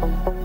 Bye.